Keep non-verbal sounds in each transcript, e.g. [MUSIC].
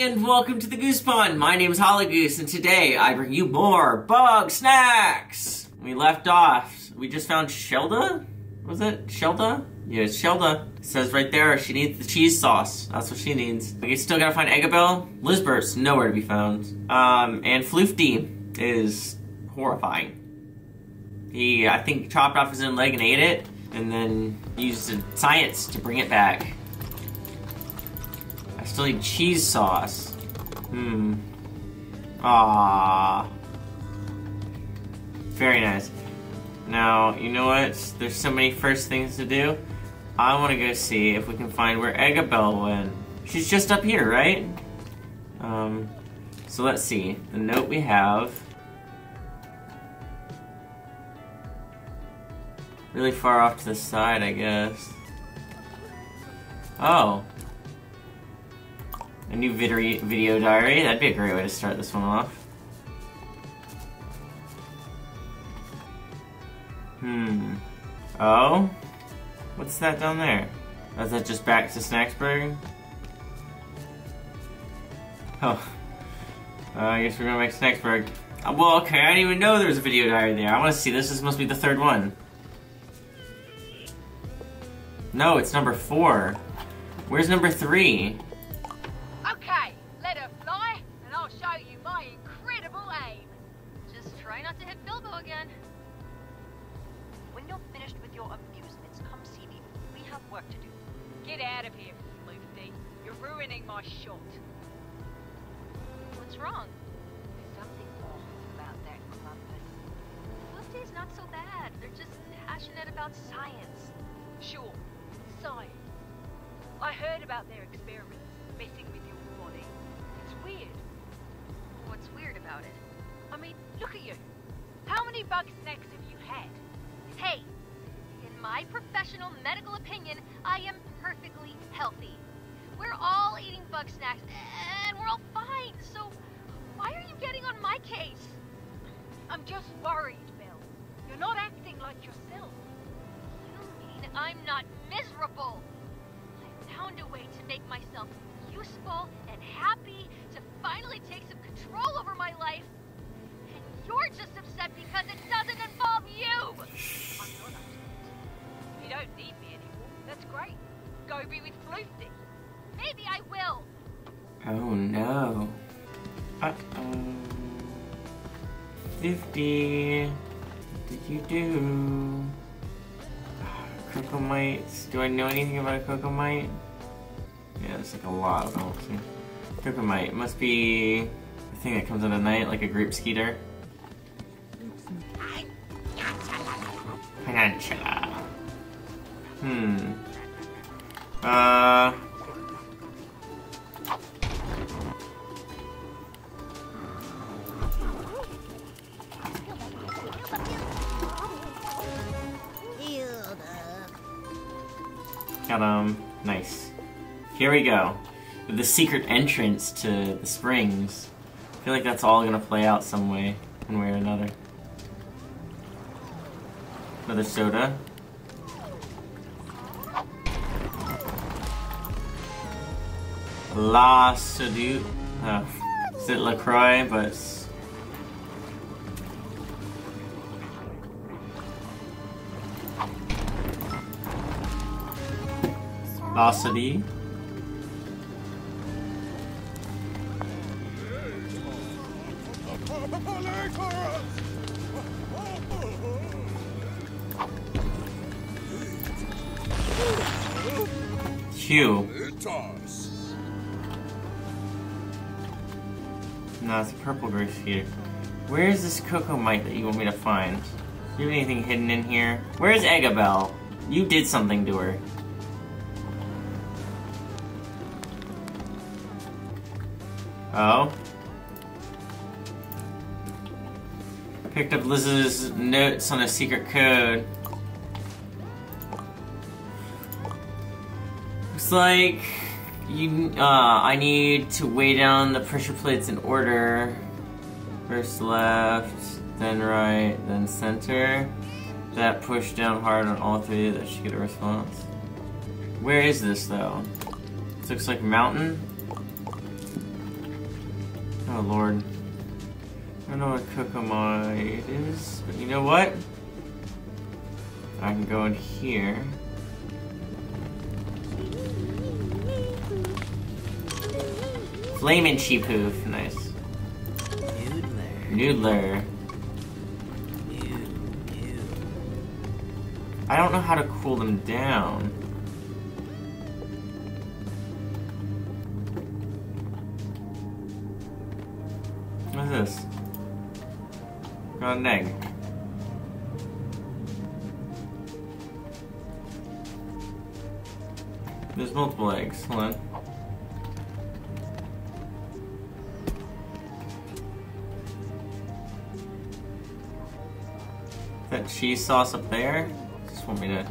and welcome to the Goose Pond. My name is Holly Goose and today I bring you more Bugsnax. We left off. We just found Shelda. Was it Shelda? Yeah, it's Shelda. It says right there she needs the cheese sauce. That's what she needs. We still gotta find Eggabell. Lizbert's nowhere to be found. Um, and Floofty is horrifying. He, I think, chopped off his own leg and ate it, and then used science to bring it back. Still need cheese sauce. Hmm. Ah. Very nice. Now, you know what? There's so many first things to do. I want to go see if we can find where Eggabell went. She's just up here, right? Um, so let's see. The note we have. Really far off to the side, I guess. Oh. A new video, diary. That'd be a great way to start this one off. Hmm. Oh? What's that down there? Is that just back to Snaxburg? Oh. Uh, I guess we're going back to Snaxburg. Uh, well, okay, I didn't even know there was a video diary there. I want to see this. This must be the third one. No, it's number four. Where's number three? Not so bad. They're just passionate about science. Sure, science. I heard about their experiments, messing with your body. It's weird. What's weird about it? I mean, look at you. How many bug snacks have you had? Hey, in my professional medical opinion, I am perfectly healthy. We're all eating Bugsnax, and we're all fine, so why are you getting on my case? I'm just worried. You're not acting like yourself. You mean I'm not miserable? I found a way to make myself useful and happy, to finally take some control over my life. And you're just upset because it doesn't involve you! I'm not upset. You don't need me anymore. That's great. Go be with Floofty. Maybe I will. Oh no. Uh-oh. 50. Did you do? [SIGHS] Cocoa mites. Do I know anything about a cocoa mite? Yeah, there's like a lot of them. Cocoa mite must be the thing that comes out at night, like a grape skeeter. Peninsula. Hmm. Here we go. With the secret entrance to the springs. I feel like that's all gonna play out some way, one way or another. Another soda. La Sedute. Oh, is it LaCroix, but it's Velocity. No, it's a purple grape here. Where is this cocoa mite that you want me to find? Do you have anything hidden in here? Where's Eggabell? You did something to her. Oh? Picked up Liz's notes on a secret code. Like you, uh, I need to weigh down the pressure plates in order. First left, then right, then center. That push down hard on all three, that should get a response. Where is this though? This looks like mountain. Oh lord. I don't know what Kokomai is, but you know what? I can go in here. Flamin' Sheepoof, nice. Noodler. Noodler. Nood, nood. I don't know how to cool them down. What is this? Got an egg. There's multiple eggs. Hold on. That cheese sauce up there? Just want me to.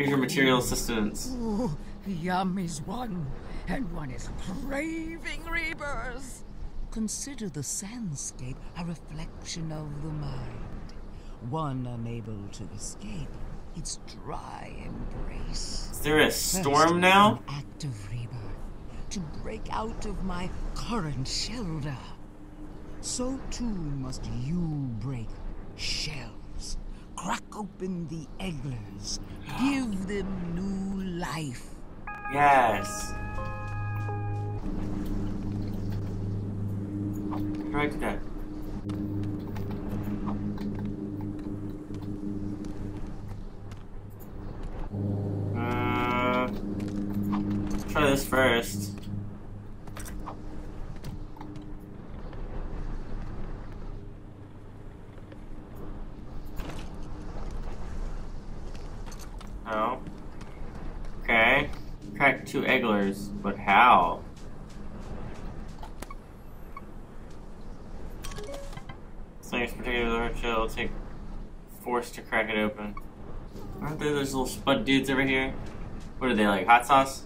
Here's your material assistance. Ooh, yum is one, and one is craving rebirth. Consider the sandscape a reflection of the mind. One unable to escape its dry embrace. Is there a storm now? Act of rebirth to break out of my current shelter. So too must you break shells, crack open the egglers, give them new life. Yes. Do that? Uh, try this first. No. Okay. Crack two egglers, but how? Things particular chill take force to crack it open. Aren't there those little spud dudes over here? What are they like? Hot sauce?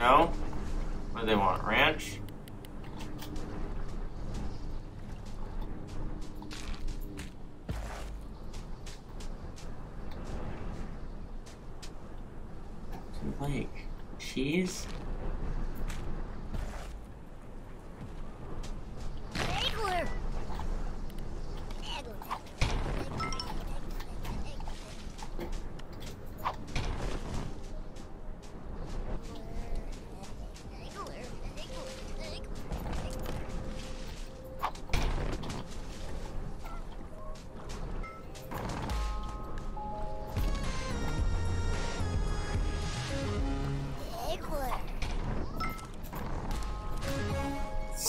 No? What do they want? Ranch? Cheese?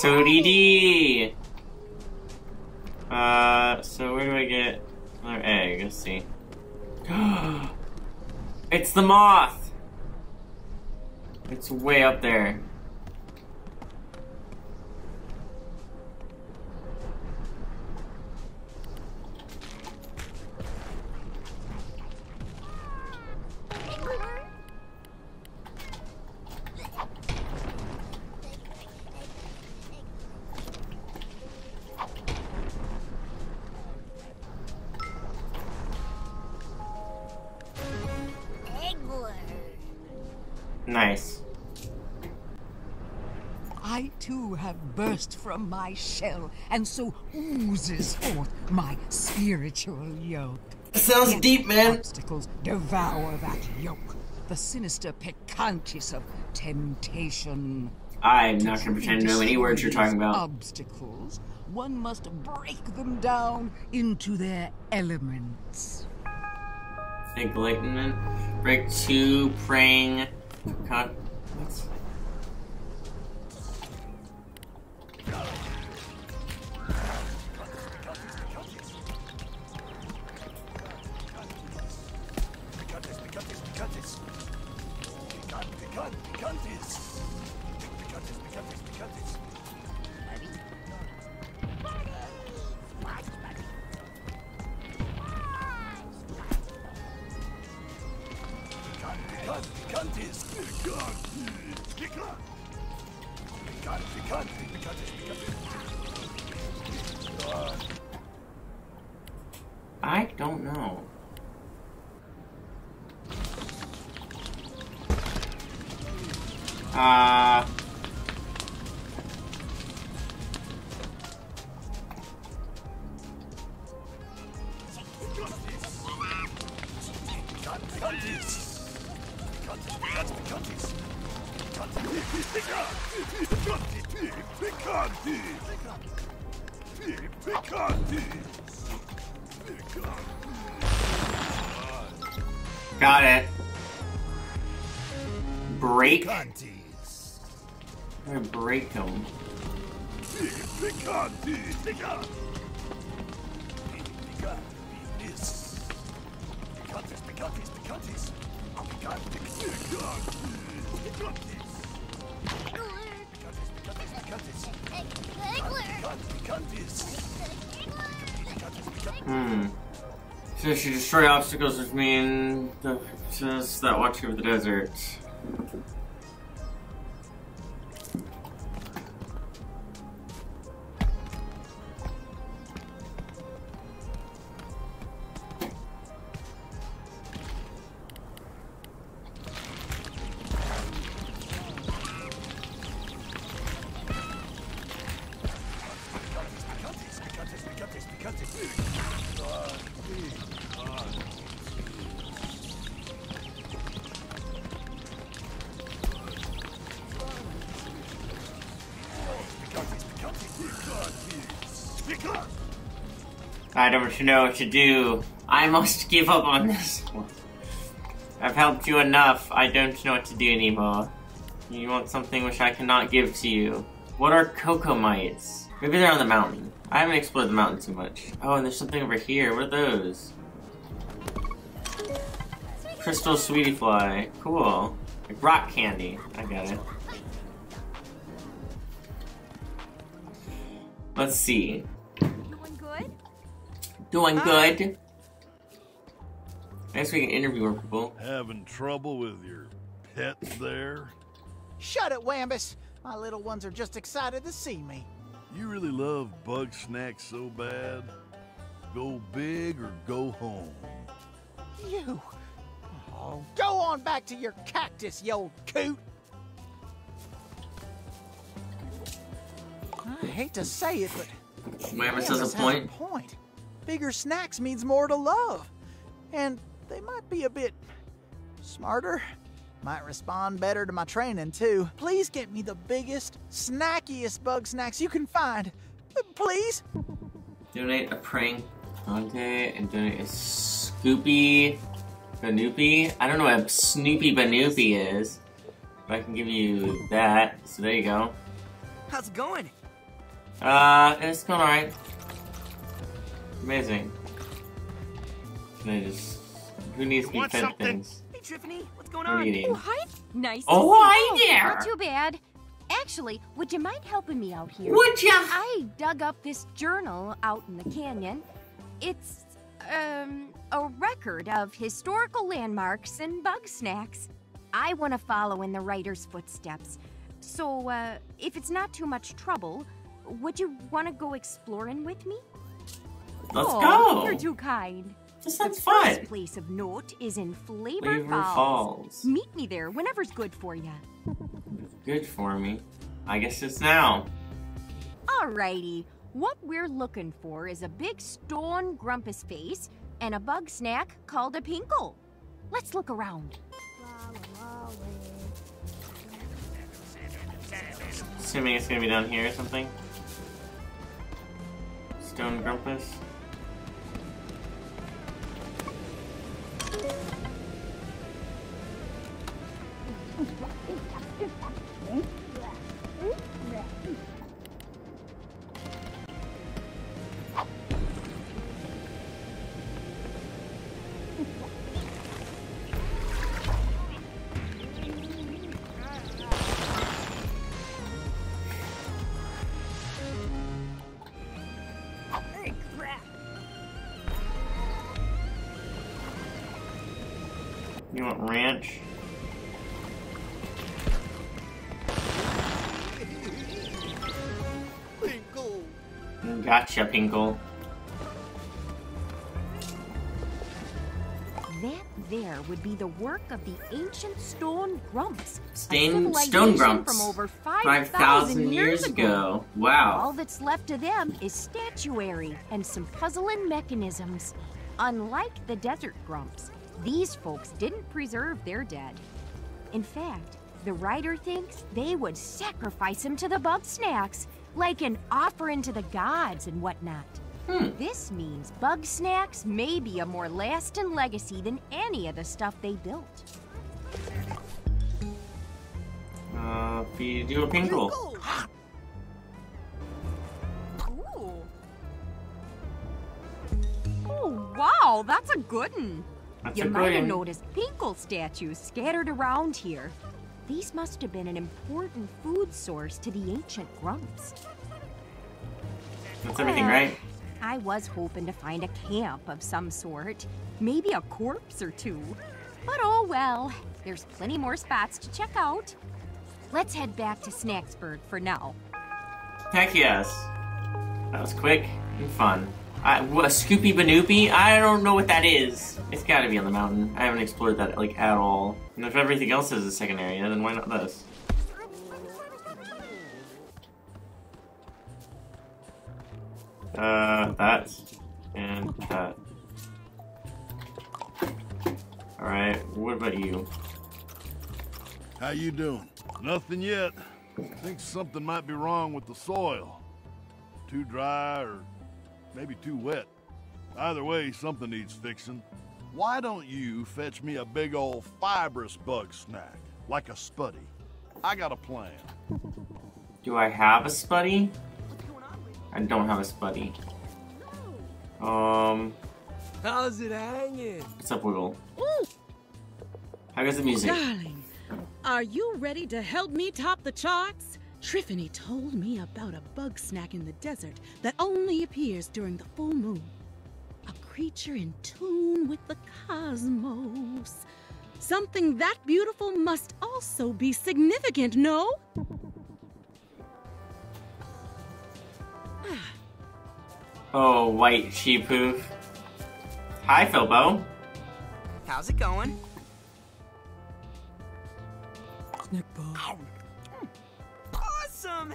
So DD. Uh, so where do I get another egg? Let's see. [GASPS] it's the moth. It's way up there. Nice. I too have burst from my shell, and so oozes forth my spiritual yoke. Sounds Yet deep, man. Obstacles devour that yoke. The sinister picantis of temptation. I'm not gonna pretend to know any words you're talking about. Obstacles. One must break them down into their elements. Enlightenment. Break two, praying. What's. Got it. Picantes, picantes. Hmm. So she destroy obstacles, which mean the says that watch over the desert. I don't know what to do. I must give up on this one. I've helped you enough. I don't know what to do anymore. You want something which I cannot give to you. What are cocoa mites? Maybe they're on the mountain. I haven't explored the mountain too much. Oh, and there's something over here. What are those? Crystal sweetie fly. Cool. Like rock candy. I got it. Let's see. Doing good? Good. I guess we can interview more people. Having trouble with your pets there? Shut it, Wambus. My little ones are just excited to see me. You really love Bugsnax so bad? Go big or go home. You. Oh, go on back to your cactus, you old coot. I hate to say it, but Mammoth Wambus has has a point. point. Bigger snacks means more to love. And they might be a bit smarter. Might respond better to my training, too. Please get me the biggest, snackiest Bugsnax you can find. Please? Donate a prank Conte and donate a Scoopy Banoopy. I don't know what Snoopy Banoopy is, but I can give you that. So there you go. How's it going? Uh, it's going alright. Amazing. Can I just. Who needs to be fed something? things? Hey, Triffany, what's going What are on? you eating? hi. Nice Oh, to hi see you. there. Not too bad. Actually, would you mind helping me out here? Would ya? I dug up this journal out in the canyon. It's um a record of historical landmarks and Bugsnax. I want to follow in the writer's footsteps. So, uh, if it's not too much trouble, would you want to go exploring with me? Let's oh, go! You're too kind. This The sounds first fun! place of note is in Flavor, Flavor Falls. Falls. Meet me there whenever's good for you. [LAUGHS] Good for me. I guess it's now. Alrighty. What we're looking for is a big stone grumpus face and a bug snack called a pinkle. Let's look around. Assuming it's gonna be down here or something. Stone Grumpus. You want ranch? Pinkle. Gotcha, Pinkle. That there would be the work of the ancient stone grumps. Stain, stone grumps. from over 5,000 5,000 years ago. Wow. All that's left of them is statuary and some puzzling mechanisms. Unlike the desert grumps, these folks didn't preserve their dead. In fact, the writer thinks they would sacrifice him to the Bugsnax, like an offering to the gods and whatnot. Hmm. This means Bugsnax may be a more lasting legacy than any of the stuff they built. Uh, feed you a Pinkle. Ooh. Oh, wow, that's a good one. That's you might have noticed pinkle statues scattered around here. These must have been an important food source to the ancient grumps. That's everything, right? I was hoping to find a camp of some sort, maybe a corpse or two. But oh well, there's plenty more spots to check out. Let's head back to Snaxburg for now. Heck yes. That was quick and fun. I, a Scoopy Banoopy? I don't know what that is. It's gotta be on the mountain. I haven't explored that, like, at all. And if everything else is a second area, then why not this? Uh, that. And that. Alright, what about you? How you doing? Nothing yet. Think something might be wrong with the soil. Too dry or maybe too wet. Either way, something needs fixing. Why don't you fetch me a big old fibrous bug snack, like a spuddy? I got a plan. Do I have a Spuddy? I don't have a Spuddy. Um, How's it hanging? what's up, Wiggle? How goes the music? Darling, are you ready to help me top the charts? Triffany told me about a bug snack in the desert that only appears during the full moon. A creature in tune with the cosmos. Something that beautiful must also be significant, no? [SIGHS] Oh, white sheep hoof. Hi, Filbo. How's it going? Awesome!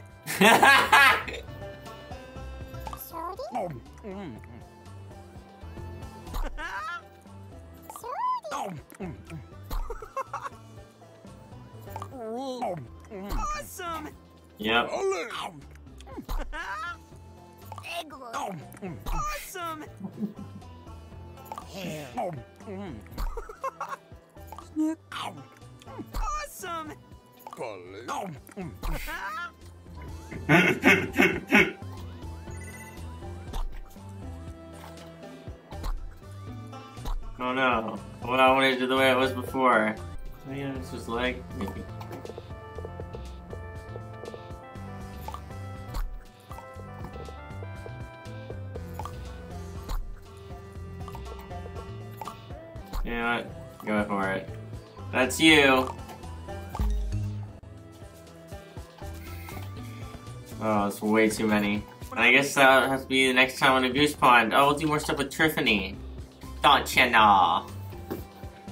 awesome! yep. Awesome! Awesome! Oh no. Well, I wanted to do the way it was before. Oh yeah, this was leg, maybe. You know what? Go for it. That's you! Oh, it's way too many. And I guess that'll have to be the next time on a goose pond. Oh, we'll do more stuff with Triffany. Don't you know?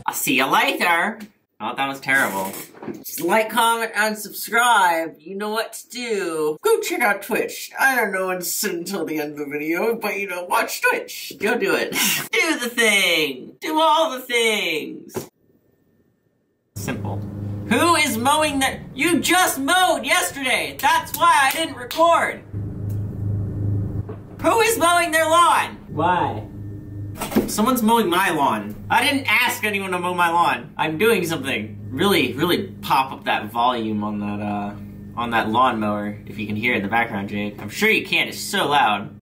I'll see you later! Oh, that was terrible. Just like, comment, and subscribe. You know what to do. Go check out Twitch. I don't know until the end of the video, but you know, watch Twitch. Go do it. [LAUGHS] do the thing! Do all the things! Simple. Who is mowing the- You just mowed yesterday! That's why I didn't record! Who is mowing their lawn? Why? Someone's mowing my lawn. I didn't ask anyone to mow my lawn. I'm doing something. Really, really pop up that volume on that, uh, on that lawnmower, if you can hear it in the background, Jake. I'm sure you can, it's so loud.